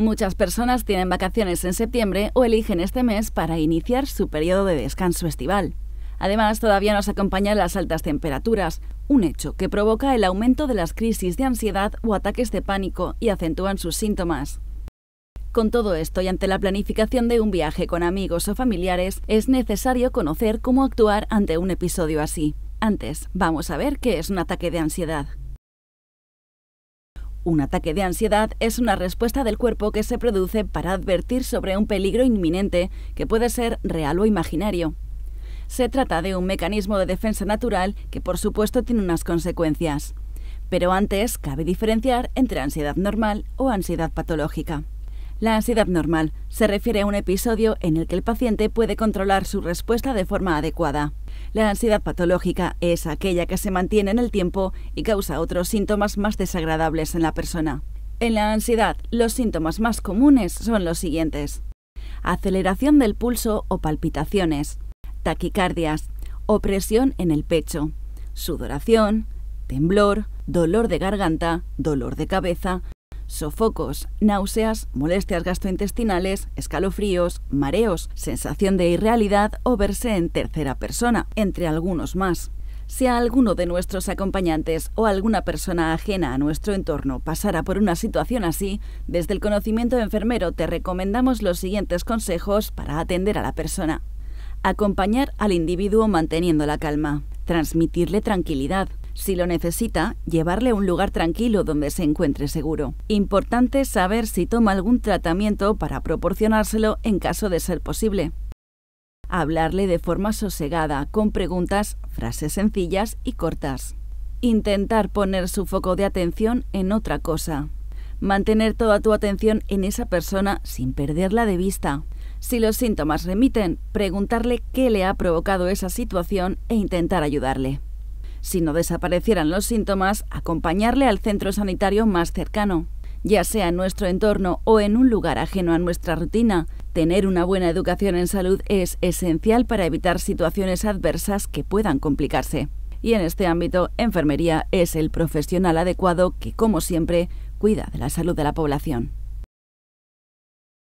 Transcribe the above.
Muchas personas tienen vacaciones en septiembre o eligen este mes para iniciar su periodo de descanso estival. Además, todavía nos acompañan las altas temperaturas, un hecho que provoca el aumento de las crisis de ansiedad o ataques de pánico y acentúan sus síntomas. Con todo esto y ante la planificación de un viaje con amigos o familiares, es necesario conocer cómo actuar ante un episodio así. Antes, vamos a ver qué es un ataque de ansiedad. Un ataque de ansiedad es una respuesta del cuerpo que se produce para advertir sobre un peligro inminente que puede ser real o imaginario. Se trata de un mecanismo de defensa natural que por supuesto tiene unas consecuencias. Pero antes cabe diferenciar entre ansiedad normal o ansiedad patológica. La ansiedad normal se refiere a un episodio en el que el paciente puede controlar su respuesta de forma adecuada. La ansiedad patológica es aquella que se mantiene en el tiempo y causa otros síntomas más desagradables en la persona. En la ansiedad, los síntomas más comunes son los siguientes. Aceleración del pulso o palpitaciones, taquicardias, opresión en el pecho, sudoración, temblor, dolor de garganta, dolor de cabeza, sofocos, náuseas, molestias gastrointestinales, escalofríos, mareos, sensación de irrealidad o verse en tercera persona, entre algunos más. Si alguno de nuestros acompañantes o alguna persona ajena a nuestro entorno pasara por una situación así, desde el conocimiento enfermero te recomendamos los siguientes consejos para atender a la persona. Acompañar al individuo manteniendo la calma. Transmitirle tranquilidad si lo necesita, llevarle a un lugar tranquilo donde se encuentre seguro. Importante saber si toma algún tratamiento para proporcionárselo en caso de ser posible. Hablarle de forma sosegada, con preguntas, frases sencillas y cortas. Intentar poner su foco de atención en otra cosa. Mantener toda tu atención en esa persona sin perderla de vista. Si los síntomas remiten, preguntarle qué le ha provocado esa situación e intentar ayudarle si no desaparecieran los síntomas, acompañarle al centro sanitario más cercano. Ya sea en nuestro entorno o en un lugar ajeno a nuestra rutina, tener una buena educación en salud es esencial para evitar situaciones adversas que puedan complicarse. Y en este ámbito, enfermería es el profesional adecuado que, como siempre, cuida de la salud de la población.